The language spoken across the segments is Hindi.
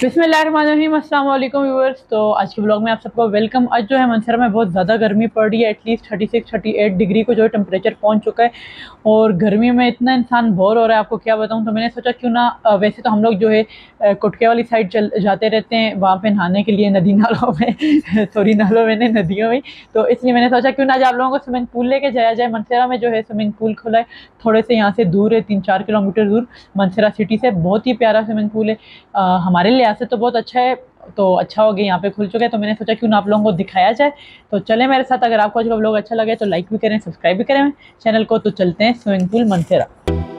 अस्सलाम वालेकुम व्यूअर्स तो आज के ब्लॉग में आप सबको वेलकम आज जो है मनसरा में बहुत ज़्यादा गर्मी पड़ रही है at least thirty six thirty eight degree को जो है टेम्परेचर पहुँच चुका है। और गर्मी में इतना इंसान बोर हो रहा है, आपको क्या बताऊँ? तो मैंने सोचा क्यों ना वैसे तो हम लोग जो है कुटके वाली साइड चल, जाते रहते हैं, वहाँ पर नहाने के लिए नदी नालों में। सॉरी नालों में नदियों में। तो इसलिए मैंने सोचा क्यों ना आज आप लोगों को स्विमिंग पूल लेके जाया जाए। मनसरा में जो है स्विमिंग पूल खुला है, थोड़े से यहाँ से दूर है, तीन चार किलोमीटर दूर। मनसरा सिटी से बहुत ही प्यारा स्विमिंग पूल है। हमारे लिहाज से तो बहुत अच्छा है तो अच्छा हो गया, यहाँ पे खुल चुका है तो मैंने सोचा क्यों ना आप लोगों को दिखाया जाए। तो चले मेरे साथ, अगर आपको आज का ब्लॉग अच्छा लगे तो लाइक भी करें सब्सक्राइब भी करें, चैनल को तो चलते हैं, स्विमिंग पूल मनसेरा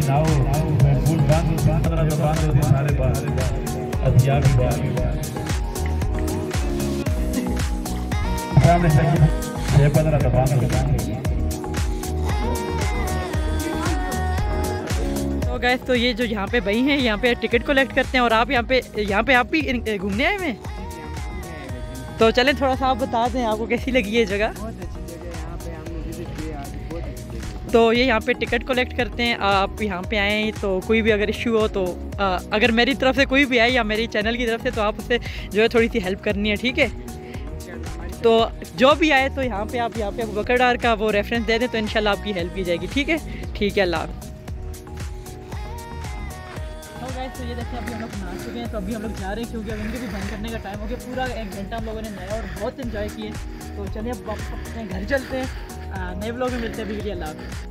थी फूल पंद्रह सारे भी छः पंद्रह तो ये जो यहाँ पे बही हैं, यहाँ पे टिकट कलेक्ट करते हैं और आप यहाँ पे यहाँ पे आप भी घूमने आए हुए तो चलें, थोड़ा सा आप बता दें आपको कैसी लगी ये जगह? तो ये यहाँ पे टिकट कलेक्ट करते हैं। आप यहाँ पे आएँ तो कोई भी अगर इशू हो तो आ, अगर मेरी तरफ़ से कोई भी आए या मेरी चैनल की तरफ़ से तो आप उससे जो है थोड़ी सी हेल्प करनी है ठीक है? तो जो भी आए तो यहाँ पे आप यहाँ पे बकरडार का वो रेफरेंस दे दें तो इंशाल्लाह आपकी हेल्प की जाएगी ठीक है? ठीक है अल्लाह गाइस तो ये देखिए अभी हम लोग नहा चुके हैं तो अभी हम लोग जा रहे हैं क्योंकि अब इनके भी बंद करने का टाइम हो गया। पूरा एक घंटा हम लोगों ने नया और बहुत इन्जॉय किए। तो चलिए अब वापस अपने घर चलते हैं। नए ब्लॉग में मिलते हैं अभी के लिए अल्लाह